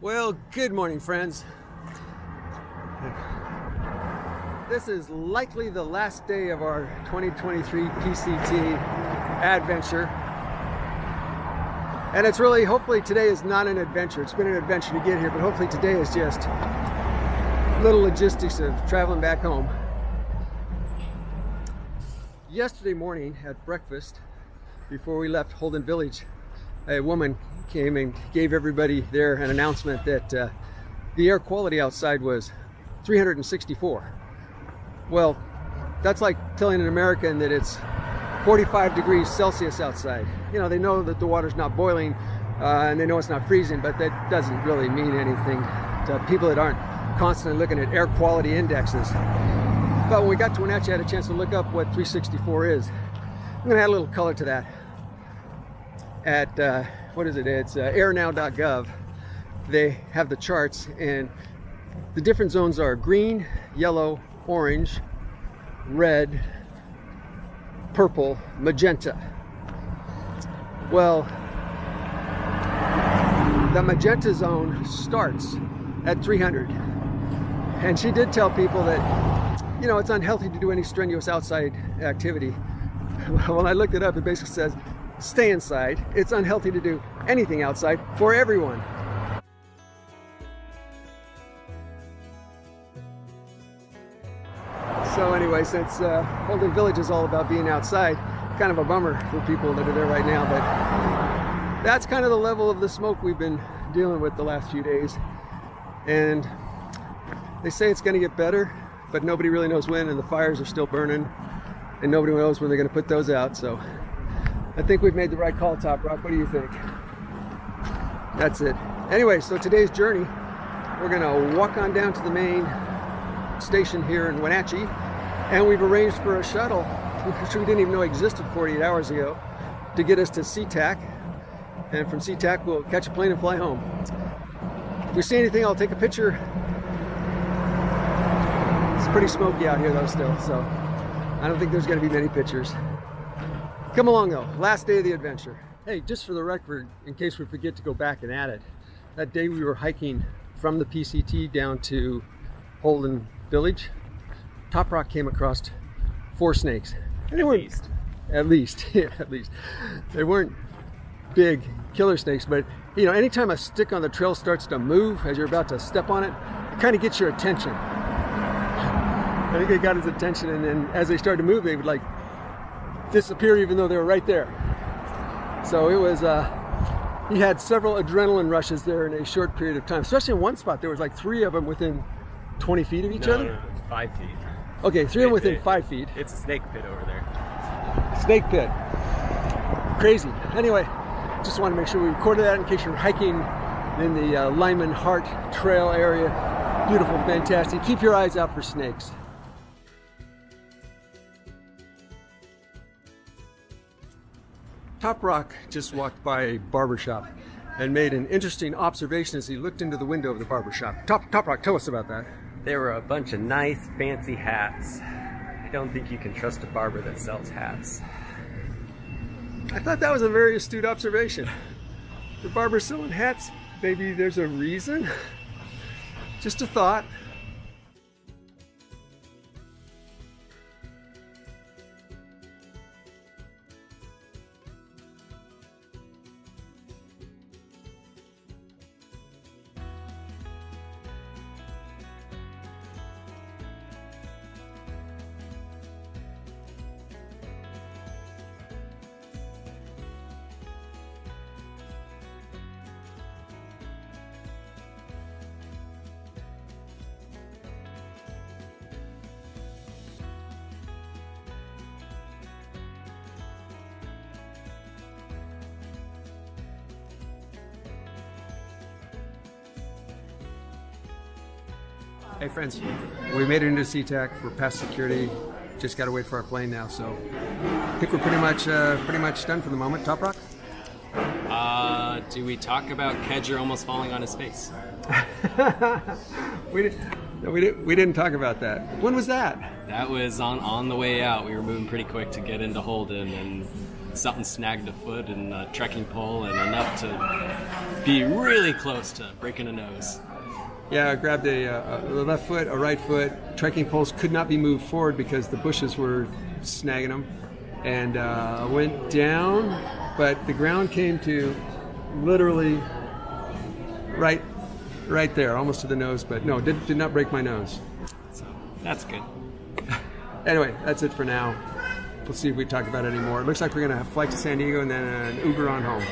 Well, good morning, friends. This is likely the last day of our 2023 PCT adventure. And it's really, hopefully today is not an adventure. It's been an adventure to get here, but hopefully today is just little logistics of traveling back home. Yesterday morning at breakfast, before we left Holden Village, a woman came and gave everybody there an announcement that uh, the air quality outside was 364. Well, that's like telling an American that it's 45 degrees Celsius outside. You know, they know that the water's not boiling uh, and they know it's not freezing, but that doesn't really mean anything to people that aren't constantly looking at air quality indexes. But when we got to Wenatchee, I had a chance to look up what 364 is. I'm gonna add a little color to that. At, uh, what is it? It's uh, airnow.gov. They have the charts and the different zones are green, yellow, orange, red, purple, magenta. Well, the magenta zone starts at 300. And she did tell people that, you know, it's unhealthy to do any strenuous outside activity. when I looked it up, it basically says, stay inside. It's unhealthy to do anything outside for everyone. So anyway, since uh, Holden Village is all about being outside, kind of a bummer for people that are there right now, but that's kind of the level of the smoke we've been dealing with the last few days. And they say it's gonna get better, but nobody really knows when, and the fires are still burning, and nobody knows when they're gonna put those out, so I think we've made the right call, Top Rock. What do you think? That's it. Anyway, so today's journey, we're gonna walk on down to the main station here in Wenatchee, and we've arranged for a shuttle, which we didn't even know existed 48 hours ago, to get us to SeaTac. And from SeaTac, we'll catch a plane and fly home. If we see anything, I'll take a picture. It's pretty smoky out here though still, so I don't think there's gonna be many pictures. Come along though, last day of the adventure. Hey, just for the record, in case we forget to go back and add it, that day we were hiking from the PCT down to Holden Village, Top Rock came across four snakes. And they at least. At least, yeah, at least. They weren't big killer snakes, but you know, anytime a stick on the trail starts to move as you're about to step on it, it kind of gets your attention. I think it got his attention, and then as they started to move, they would like disappear even though they were right there. So it was, uh, he had several adrenaline rushes there in a short period of time, especially in one spot. There was like three of them within 20 feet of each no, other? No, five feet. Okay, three of them within five feet. It's a snake pit over there. Snake pit. Crazy. Anyway, just want to make sure we recorded that in case you're hiking in the uh, Lyman Hart Trail area. Beautiful, fantastic. Keep your eyes out for snakes. Top Rock just walked by a barber shop and made an interesting observation as he looked into the window of the barber shop. Top, Top Rock, tell us about that. There were a bunch of nice, fancy hats. I don't think you can trust a barber that sells hats. I thought that was a very astute observation. The barber selling hats, maybe there's a reason? Just a thought. Hey friends, we made it into SeaTac. We're past security. Just got to wait for our plane now. So I think we're pretty much uh, pretty much done for the moment. Top Rock. Uh, do we talk about Kedger almost falling on his face? we didn't. No, we didn't. We didn't talk about that. When was that? That was on on the way out. We were moving pretty quick to get into Holden, and something snagged a foot and a trekking pole and enough to be really close to breaking a nose. Yeah, I grabbed a, a, a left foot, a right foot. Trekking poles could not be moved forward because the bushes were snagging them, and uh, went down. But the ground came to literally right, right there, almost to the nose. But no, did did not break my nose. So that's good. Anyway, that's it for now. We'll see if we talk about it anymore. It looks like we're gonna have a flight to San Diego and then an Uber on home.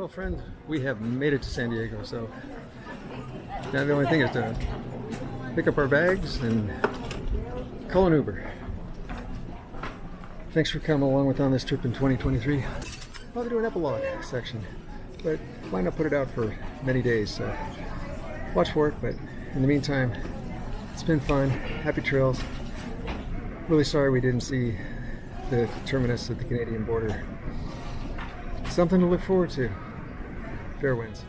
Well, friend, we have made it to San Diego, so now the only thing is to pick up our bags and call an Uber. Thanks for coming along with on this trip in 2023. I'll do an epilogue section, but might not put it out for many days, so watch for it. But in the meantime, it's been fun. Happy trails. Really sorry we didn't see the terminus of the Canadian border. Something to look forward to. Fair winds.